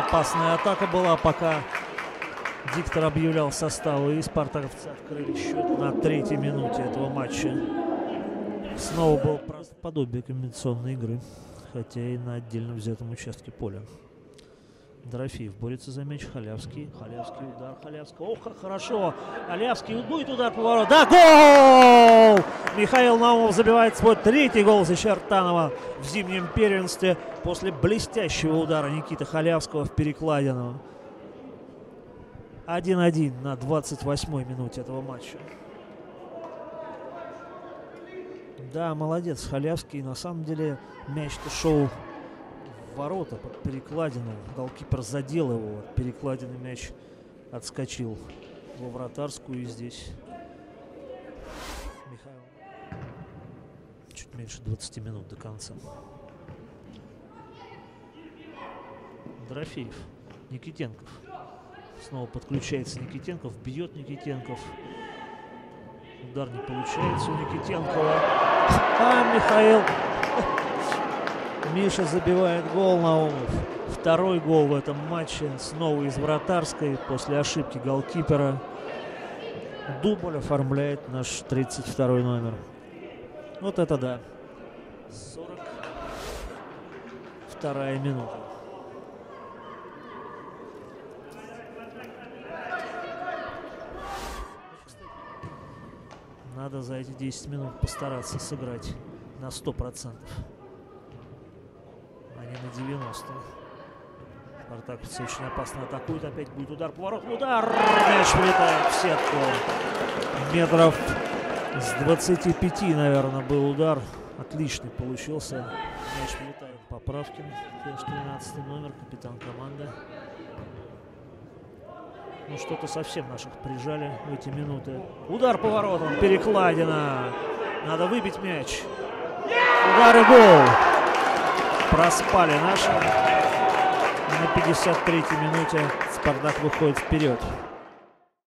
опасная атака была, пока диктор объявлял составы. И спартаковцы открыли счет на третьей минуте этого матча. Снова был подобие комбинационной игры, хотя и на отдельно взятом участке поля. Дорофеев борется за мяч. Халявский. Халявский удар. Халявский. Ох, как хорошо. Халявский будет удар поворот. Да, гол! Михаил Наумов забивает свой третий гол за Чертанова в зимнем первенстве после блестящего удара Никиты Халявского в перекладину. 1-1 на 28-й минуте этого матча. Да, молодец, Халявский. На самом деле мяч-то шел ворота под перекладину. Голкипер задел его. Перекладины мяч отскочил во вратарскую. И здесь Михаил. Чуть меньше 20 минут до конца. Дорофеев. Никитенков. Снова подключается Никитенков. Бьет Никитенков. Удар не получается у Никитенкова. А, Михаил Миша забивает гол Наумов. Второй гол в этом матче. Снова из вратарской после ошибки голкипера. Дубль оформляет наш 32 номер. Вот это да. 42 минута. Надо за эти 10 минут постараться сыграть на 100% не на 90. Спартаковцы очень опасно атакуют. Опять будет удар, поворот, удар! Мяч влетает в сетку. Метров с 25, наверное, был удар. Отличный получился. Мяч влетает. Поправкин, 13 номер, капитан команды. Ну, что-то совсем наших прижали в эти минуты. Удар поворотом, перекладина. Надо выбить мяч. Удар и гол проспали наши. На 53-й минуте Спартак выходит вперед.